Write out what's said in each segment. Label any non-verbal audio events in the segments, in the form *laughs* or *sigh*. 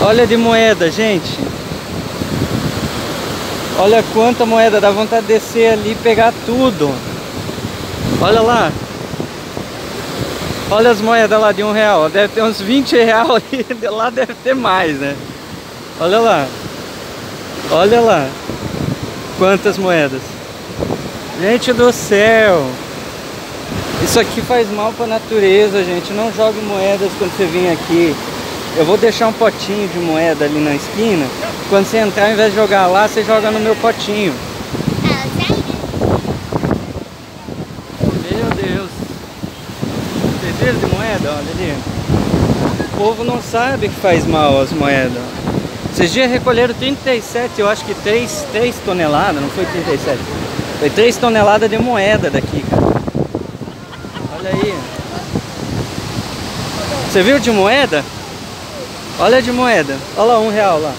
Olha de moeda, gente. Olha quanta moeda, dá vontade de descer ali e pegar tudo. Olha lá. Olha as moedas lá de um real. Deve ter uns 20 reais ali. Lá deve ter mais, né? Olha lá. Olha lá. Quantas moedas. Gente do céu. Isso aqui faz mal para a natureza, gente. Não jogue moedas quando você vir aqui. Eu vou deixar um potinho de moeda ali na esquina. Quando você entrar, ao invés de jogar lá, você joga no meu potinho. Meu Deus. Vocês viram de moeda? Olha ali. O povo não sabe que faz mal as moedas. Esses dias recolheram 37, eu acho que 3, 3 toneladas, não foi 37. Foi 3 toneladas de moeda daqui, cara. Olha aí. Você viu de moeda? Olha de moeda. Olha lá, um real lá.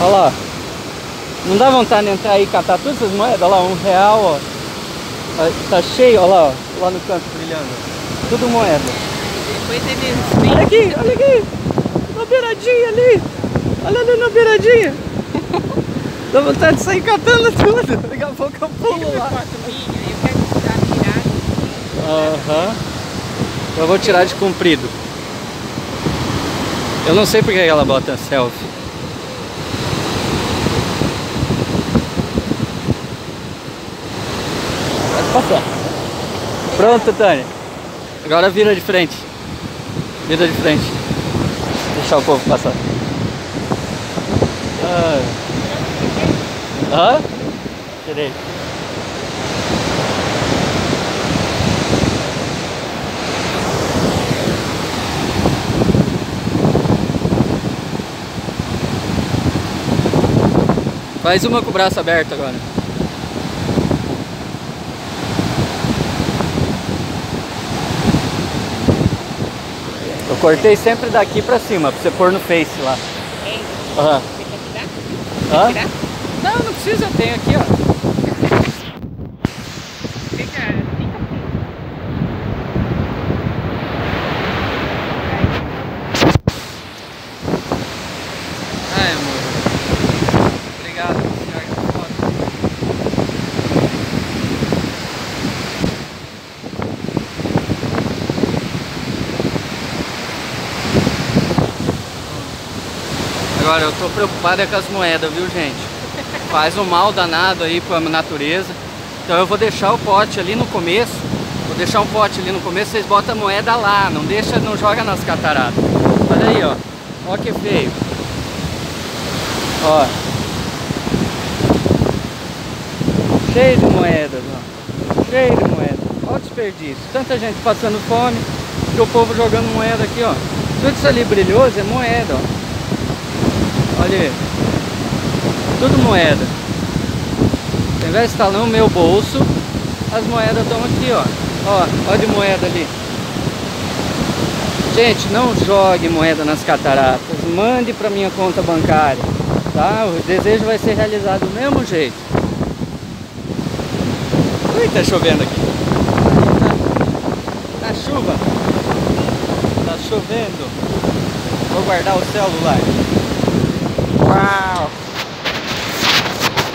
Olha lá. Não dá vontade de entrar aí e catar todas essas moedas? Olha lá, um real, ó. Tá cheio, olha lá, ó. Lá no canto brilhando. Tudo moeda. Olha aqui, olha aqui. Na beiradinha ali. Olha ali na beiradinha. *laughs* Dá vontade de sair catando tudo. Daqui a pouco eu pulo lá. Aham. Eu vou tirar de comprido. Eu não sei porque ela bota selfie. Pode passar. Pronto, Tânia. Agora vira de frente. Vira de frente. Deixar o povo passar. Ah. Hã? Tirei. Faz uma com o braço aberto agora. Eu cortei sempre daqui pra cima, pra você pôr no Face lá. Ei, Aham. você quer tirar? Hã? Quer tirar? Não, não precisa, tenho aqui, ó. Agora, eu tô preocupado é com as moedas, viu, gente? Faz um mal danado aí pra natureza. Então eu vou deixar o pote ali no começo. Vou deixar um pote ali no começo, vocês botam a moeda lá. Não deixa, não joga nas cataratas. Olha aí, ó. Ó que feio. Ó. Cheio de moedas, ó. Cheio de moedas. Olha o desperdício. Tanta gente passando fome e o povo jogando moeda aqui, ó. Tudo isso ali brilhoso é moeda, ó. Olha aí. Tudo moeda. Ao invés de estar no meu bolso, as moedas estão aqui, ó. Ó, olha de moeda ali. Gente, não jogue moeda nas cataratas. Mande para minha conta bancária. Tá? O desejo vai ser realizado do mesmo jeito. Ui, tá chovendo aqui. Tá, tá chuva. Tá chovendo. Vou guardar o celular. Uau!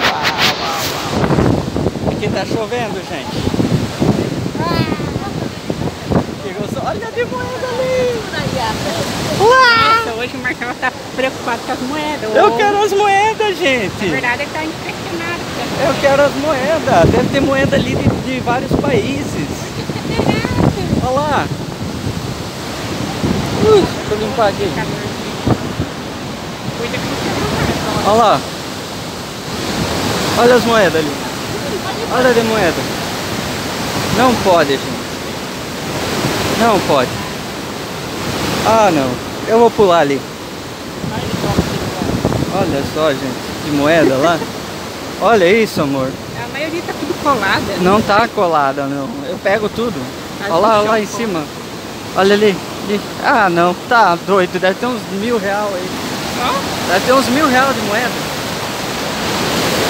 Uau, uau, uau. Aqui tá chovendo, gente. Olha de moeda ali. Uau! Nossa, hoje o Marcelo tá preocupado com as moedas. Eu quero as moedas, Na gente. verdade, ele tá impressionado. Eu quero as moedas. Deve ter moeda ali de, de vários países. Olha lá. Uh, deixa eu limpar aqui. Cuida que. Olha lá. Olha as moedas ali. Olha de moeda. Não pode, gente. Não pode. Ah, não. Eu vou pular ali. Olha só, gente. De moeda lá. *laughs* Olha isso, amor. A maioria tá tudo colada. Não tá colada, não. Eu pego tudo. Olha lá, lá em cima. Olha ali. ali. Ah, não. Tá doido. Deve ter uns mil real aí. Vai Deve ter uns mil reais de moeda.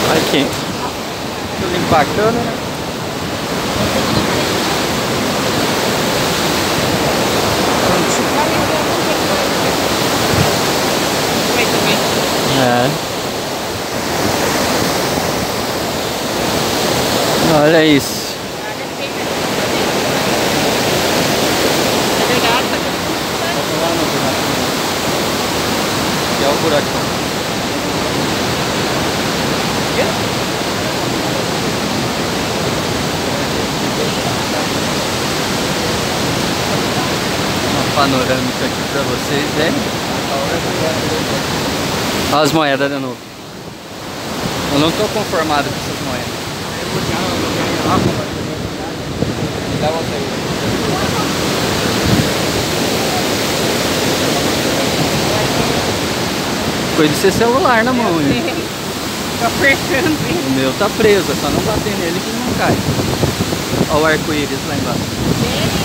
Olha aqui. Tudo limpando, né? É. Olha isso. Panorâmica aqui pra vocês verem. Olha as moedas de novo. Eu não tô conformado com essas moedas. Coisa de celular na mão, hein? Tô apertando O meu tá preso, é só não bater nele que não cai. Olha o arco-íris lá embaixo.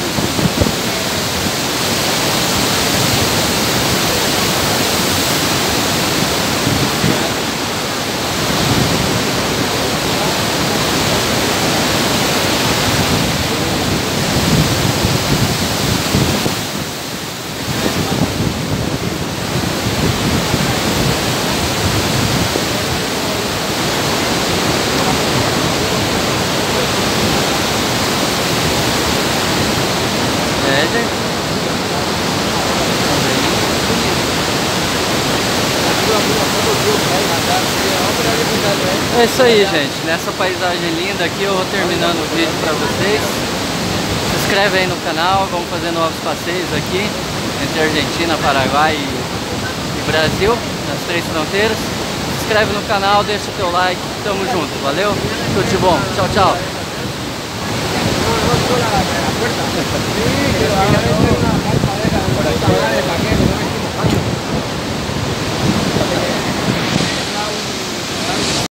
É, isso aí, gente. Nessa paisagem linda aqui eu vou terminando o vídeo para vocês. Se inscreve aí no canal, vamos fazer novos passeios aqui entre Argentina, Paraguai e Brasil, nas três fronteiras. Se inscreve no canal, deixa o teu like, tamo junto, valeu? Tudo de bom, tchau, tchau. Sí, que va a haber una falta de la de paquete, ¿no?